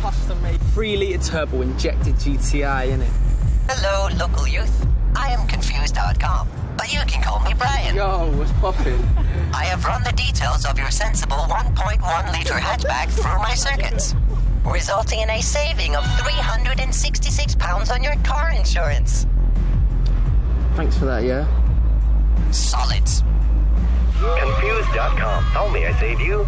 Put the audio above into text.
custom made 3 litre turbo injected GTI in it. Hello, local youth. I am confused.com, but you can call me Brian. Yo, what's poppin'? I have run the details of your sensible 1.1 litre hatchback through my circuits, resulting in a saving of £366 on your car insurance. Thanks for that, yeah? Solid. Confused.com. Tell me I saved you.